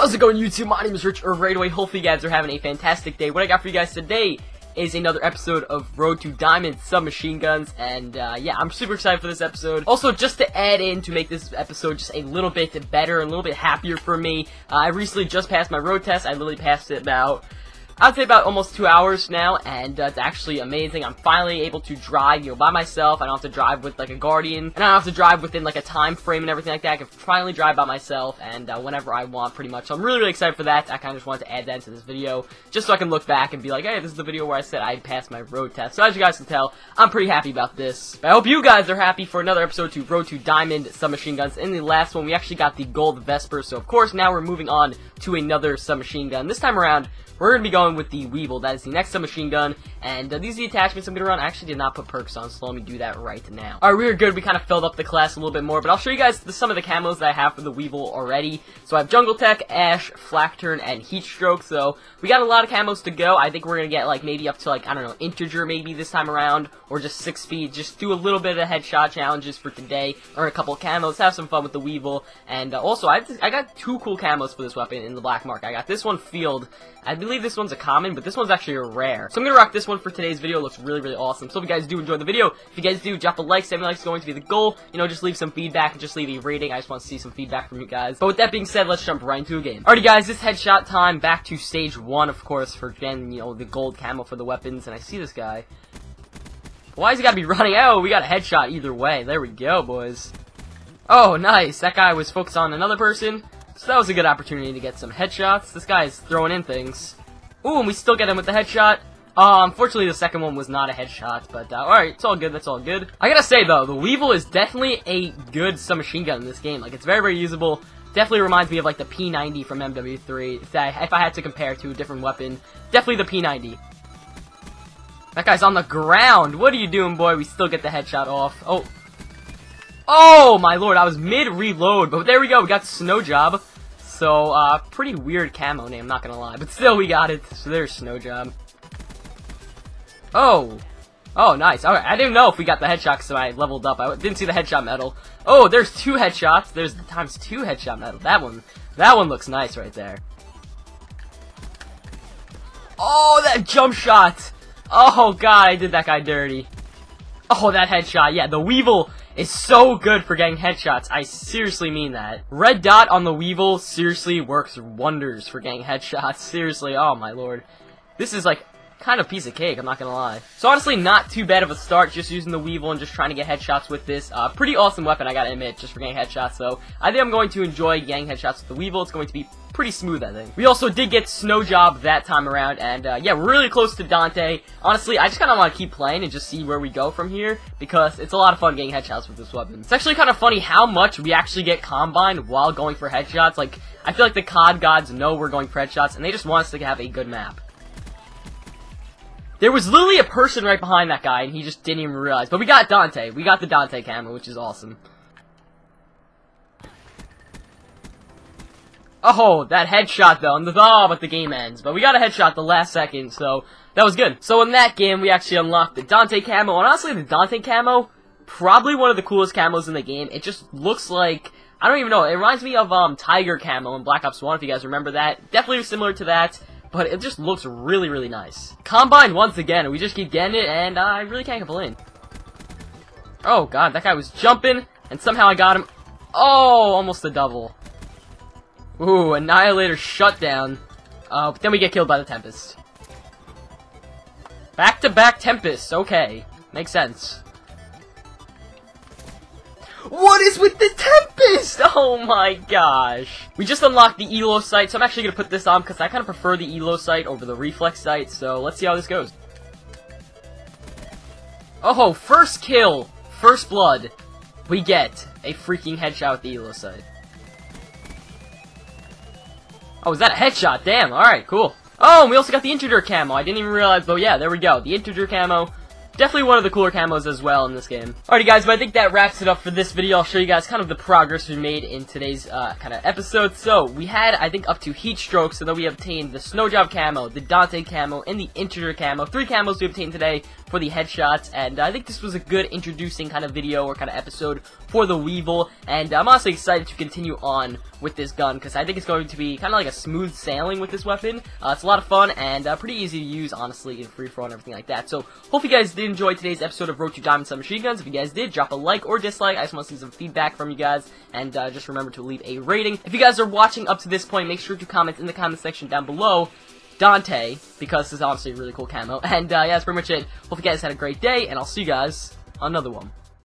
How's it going YouTube? My name is RaidAway. Hopefully you guys are having a fantastic day. What I got for you guys today is another episode of Road to Diamond Submachine Guns and uh, yeah I'm super excited for this episode. Also just to add in to make this episode just a little bit better, a little bit happier for me. Uh, I recently just passed my road test. I literally passed it about I'd say about almost two hours now, and uh, it's actually amazing. I'm finally able to drive, you know, by myself. I don't have to drive with, like, a guardian, and I don't have to drive within, like, a time frame and everything like that. I can finally drive by myself, and uh, whenever I want, pretty much. So I'm really, really excited for that. I kind of just wanted to add that into this video, just so I can look back and be like, hey, this is the video where I said I passed my road test. So as you guys can tell, I'm pretty happy about this. But I hope you guys are happy for another episode to Road to Diamond Submachine Guns. In the last one, we actually got the Gold Vesper, so of course, now we're moving on to another submachine gun. This time around, we're going to be going with the Weevil. That is the next submachine gun. And uh, these are the attachments I'm going to run. I actually did not put perks on, so let me do that right now. Alright, we are good. We kind of filled up the class a little bit more. But I'll show you guys the, some of the camos that I have for the Weevil already. So I have Jungle Tech, Ash, Flectarn, and Heat Stroke. So we got a lot of camos to go. I think we're going to get like maybe up to like, I don't know, Integer maybe this time around. Or just 6 speed. Just do a little bit of headshot challenges for today. Or a couple camos. Have some fun with the Weevil. And uh, also, I, I got two cool camos for this weapon in the Black Mark. I got this one Field. I believe this one's a common, but this one's actually a rare. So I'm gonna rock this one for today's video. It looks really, really awesome. So if you guys do enjoy the video, if you guys do, drop a like. 70 likes is going to be the goal. You know, just leave some feedback and just leave a rating. I just want to see some feedback from you guys. But with that being said, let's jump right into a game. Alrighty guys, this headshot time. Back to stage one, of course, for getting, you know, the gold camo for the weapons. And I see this guy. Why is he got to be running? Oh, we got a headshot either way. There we go, boys. Oh, nice. That guy was focused on another person. So that was a good opportunity to get some headshots. This guy's throwing in things. Ooh, and we still get him with the headshot. Uh, unfortunately, the second one was not a headshot, but, uh, alright, it's all good, that's all good. I gotta say, though, the Weevil is definitely a good submachine gun in this game. Like, it's very, very usable. Definitely reminds me of, like, the P90 from MW3. If I, if I had to compare to a different weapon, definitely the P90. That guy's on the ground. What are you doing, boy? We still get the headshot off. Oh. Oh, my lord. I was mid-reload. But there we go. We got Snow Job. So, uh, pretty weird camo name, not gonna lie. But still, we got it. So there's Snow Job. Oh. Oh, nice. Alright, I didn't know if we got the headshot because I leveled up. I didn't see the headshot medal. Oh, there's two headshots. There's the times two headshot medal. That one, that one looks nice right there. Oh, that jump shot! Oh god, I did that guy dirty. Oh, that headshot. Yeah, the Weevil is so good for getting headshots. I seriously mean that. Red dot on the Weevil seriously works wonders for getting headshots. Seriously, oh my lord. This is like kind of piece of cake, I'm not gonna lie. So honestly, not too bad of a start, just using the Weevil and just trying to get headshots with this. Uh, pretty awesome weapon, I gotta admit, just for getting headshots, so I think I'm going to enjoy getting headshots with the Weevil. It's going to be pretty smooth, I think. We also did get Snow Job that time around, and uh, yeah, we're really close to Dante. Honestly, I just kind of want to keep playing and just see where we go from here, because it's a lot of fun getting headshots with this weapon. It's actually kind of funny how much we actually get combined while going for headshots. Like, I feel like the COD gods know we're going for headshots, and they just want us to have a good map. There was literally a person right behind that guy, and he just didn't even realize. But we got Dante. We got the Dante camo, which is awesome. Oh, that headshot though, and the oh, but the game ends. But we got a headshot the last second, so that was good. So in that game, we actually unlocked the Dante camo, and honestly, the Dante camo, probably one of the coolest camos in the game. It just looks like, I don't even know, it reminds me of um Tiger camo in Black Ops 1, if you guys remember that. Definitely similar to that but it just looks really, really nice. Combine once again, we just keep getting it, and I really can't complain. Oh god, that guy was jumping, and somehow I got him. Oh, almost a double. Ooh, Annihilator shutdown. Uh, then we get killed by the Tempest. Back-to-back -back Tempest, okay. Makes sense. What is with the Tempest? My gosh. We just unlocked the Elo sight, so I'm actually going to put this on because I kind of prefer the Elo sight over the Reflex sight, so let's see how this goes. Oh, first kill, first blood. We get a freaking headshot with the Elo sight. Oh, is that a headshot? Damn, alright, cool. Oh, we also got the integer camo. I didn't even realize, but yeah, there we go. The integer camo. Definitely one of the cooler camos as well in this game. Alrighty guys, but I think that wraps it up for this video. I'll show you guys kind of the progress we made in today's uh, kind of episode. So, we had, I think, up to heat strokes, and then we obtained the snow job camo, the Dante camo, and the integer camo. Three camos we obtained today for the headshots, and I think this was a good introducing kind of video or kind of episode for the Weevil, and I'm also excited to continue on with this gun, because I think it's going to be kind of like a smooth sailing with this weapon. Uh, it's a lot of fun, and uh, pretty easy to use, honestly, in free throw and everything like that. So, hope you guys did enjoy today's episode of Road to Diamond Submachine Guns. If you guys did, drop a like or dislike. I just want to see some feedback from you guys, and uh, just remember to leave a rating. If you guys are watching up to this point, make sure to comment in the comment section down below Dante, because this is honestly a really cool camo. And uh, yeah, that's pretty much it. Hope you guys had a great day, and I'll see you guys on another one.